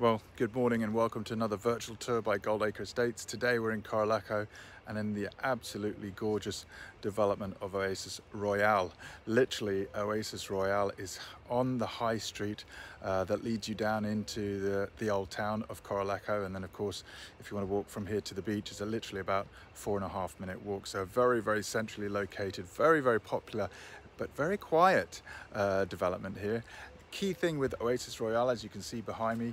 Well, good morning and welcome to another virtual tour by Goldacre Estates. Today we're in Corralejo and in the absolutely gorgeous development of Oasis Royal. Literally, Oasis Royal is on the high street uh, that leads you down into the, the old town of Corralejo. And then of course, if you want to walk from here to the beach, it's a literally about four and a half minute walk. So very, very centrally located, very, very popular, but very quiet uh, development here. Key thing with Oasis Royal, as you can see behind me,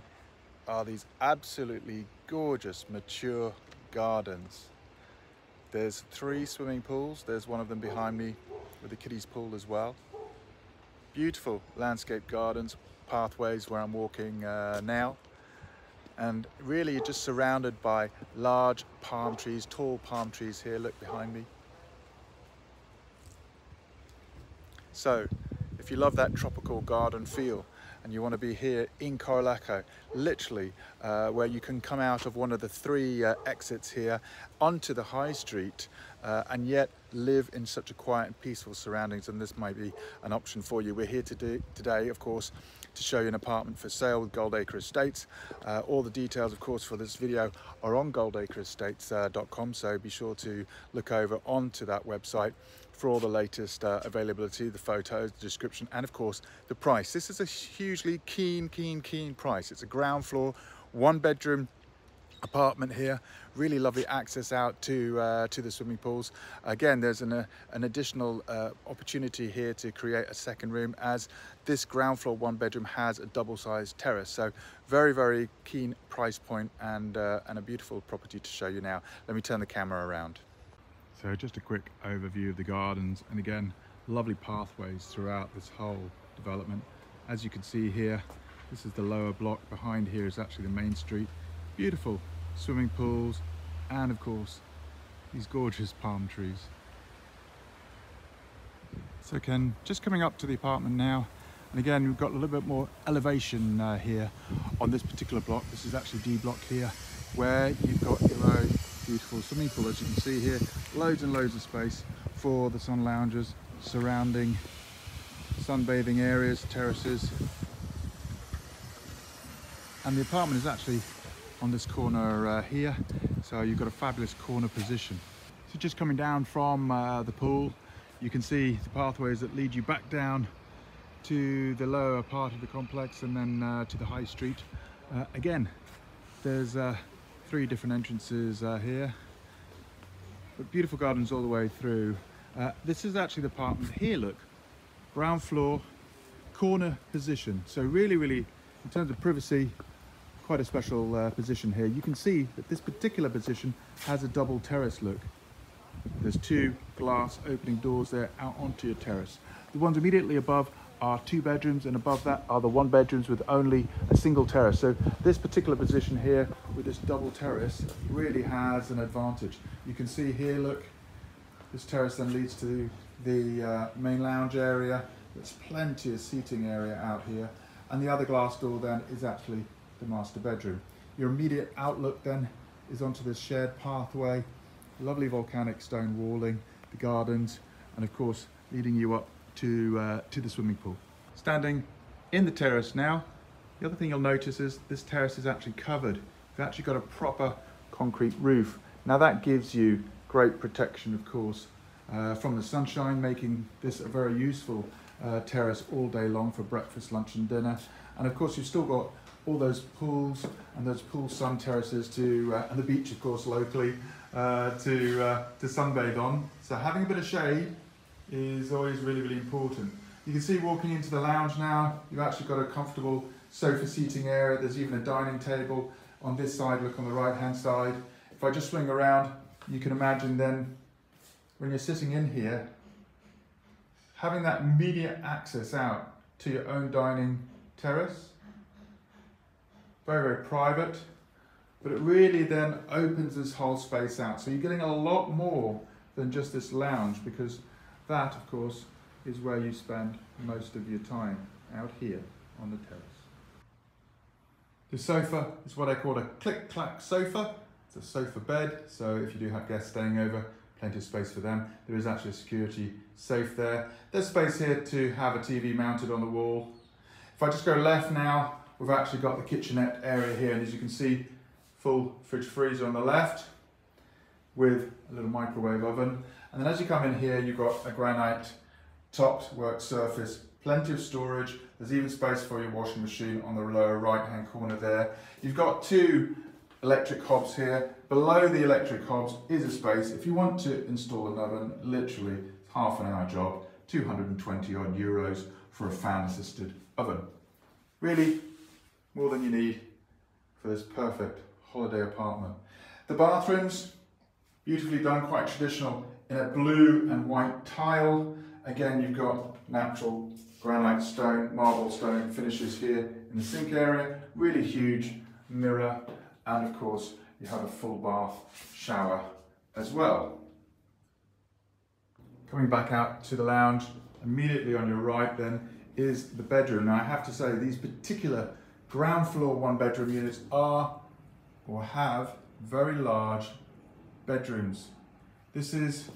are these absolutely gorgeous mature gardens. There's three swimming pools. There's one of them behind me with the kiddies pool as well. Beautiful landscape gardens, pathways where I'm walking uh, now. And really you're just surrounded by large palm trees, tall palm trees here, look behind me. So, if you love that tropical garden feel, and you want to be here in Corralejo, literally uh, where you can come out of one of the three uh, exits here onto the high street uh, and yet live in such a quiet and peaceful surroundings and this might be an option for you. We're here today, today of course to show you an apartment for sale with Goldacre Estates. Uh, all the details of course for this video are on goldacreestates.com so be sure to look over onto that website for all the latest uh, availability, the photos, the description, and of course the price. This is a hugely keen, keen, keen price. It's a ground floor, one bedroom apartment here. Really lovely access out to uh, to the swimming pools. Again there's an, uh, an additional uh, opportunity here to create a second room as this ground floor one bedroom has a double-sized terrace. So very very keen price point and uh, and a beautiful property to show you now. Let me turn the camera around so just a quick overview of the gardens and again, lovely pathways throughout this whole development. As you can see here, this is the lower block. Behind here is actually the main street. Beautiful swimming pools and of course these gorgeous palm trees. So Ken, just coming up to the apartment now and again we've got a little bit more elevation uh, here on this particular block. This is actually D block here where you've got your own beautiful swimming pool as you can see here. Loads and loads of space for the sun loungers surrounding sunbathing areas terraces. And the apartment is actually on this corner uh, here. So you've got a fabulous corner position. So just coming down from uh, the pool you can see the pathways that lead you back down to the lower part of the complex and then uh, to the high street. Uh, again there's uh, three different entrances uh, here. But beautiful gardens all the way through. Uh, this is actually the apartment here look. Ground floor corner position. So really really in terms of privacy quite a special uh, position here. You can see that this particular position has a double terrace look. There's two glass opening doors there out onto your terrace. The ones immediately above are two bedrooms and above that are the one bedrooms with only a single terrace. So this particular position here with this double terrace really has an advantage. You can see here, look, this terrace then leads to the uh, main lounge area. There's plenty of seating area out here. And the other glass door then is actually the master bedroom. Your immediate outlook then is onto this shared pathway, lovely volcanic stone walling, the gardens, and of course leading you up to, uh, to the swimming pool. Standing in the terrace now, the other thing you'll notice is this terrace is actually covered. We've actually got a proper concrete roof. Now that gives you great protection, of course, uh, from the sunshine, making this a very useful uh, terrace all day long for breakfast, lunch and dinner. And of course, you've still got all those pools and those pool sun terraces to, uh, and the beach, of course, locally, uh, to, uh, to sunbathe on. So having a bit of shade is always really, really important. You can see walking into the lounge now, you've actually got a comfortable sofa seating area. There's even a dining table on this side, look on the right hand side. If I just swing around, you can imagine then when you're sitting in here, having that immediate access out to your own dining terrace. Very, very private, but it really then opens this whole space out. So you're getting a lot more than just this lounge because that, of course, is where you spend most of your time, out here on the terrace. The sofa is what I call a click-clack sofa. It's a sofa bed, so if you do have guests staying over, plenty of space for them. There is actually a security safe there. There's space here to have a TV mounted on the wall. If I just go left now, we've actually got the kitchenette area here, and as you can see, full fridge freezer on the left with a little microwave oven. And then as you come in here, you've got a granite topped work surface, plenty of storage. There's even space for your washing machine on the lower right hand corner there. You've got two electric hobs here. Below the electric hobs is a space. If you want to install an oven, literally half an hour job, 220 odd euros for a fan assisted oven. Really, more than you need for this perfect holiday apartment. The bathrooms, beautifully done, quite traditional, in a blue and white tile. Again, you've got natural granite stone, marble stone finishes here in the sink area, really huge mirror, and of course, you have a full bath shower as well. Coming back out to the lounge, immediately on your right then is the bedroom. Now I have to say these particular ground floor one bedroom units are or have very large bedrooms. This is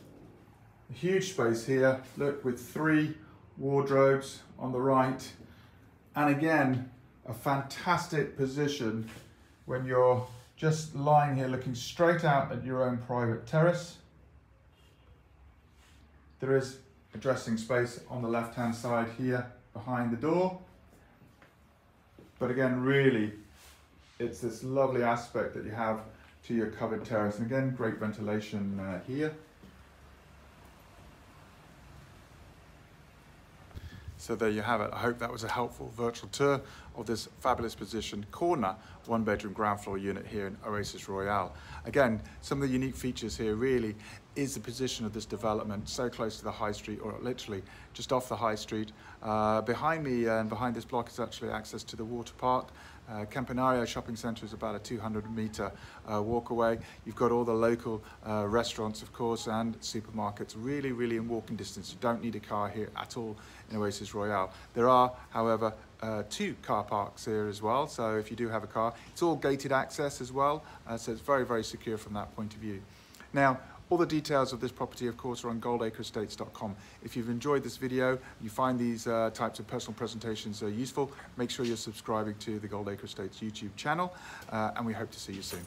a huge space here, look with three wardrobes on the right and again a fantastic position when you're just lying here looking straight out at your own private terrace. There is a dressing space on the left hand side here behind the door. But again, really, it's this lovely aspect that you have to your covered terrace. And again, great ventilation uh, here. So there you have it. I hope that was a helpful virtual tour of this fabulous position corner one bedroom ground floor unit here in Oasis Royal. Again, some of the unique features here really is the position of this development so close to the high street or literally just off the high street. Uh, behind me and behind this block is actually access to the water park. Uh, Campanario Shopping Centre is about a 200 metre uh, walk away. You've got all the local uh, restaurants, of course, and supermarkets really, really in walking distance. You don't need a car here at all in Oasis Royal. There are, however, uh, two car parks here as well. So if you do have a car, it's all gated access as well. Uh, so it's very, very secure from that point of view. Now, all the details of this property, of course, are on goldacreestates.com. If you've enjoyed this video, you find these uh, types of personal presentations uh, useful, make sure you're subscribing to the Goldacre Estates YouTube channel, uh, and we hope to see you soon.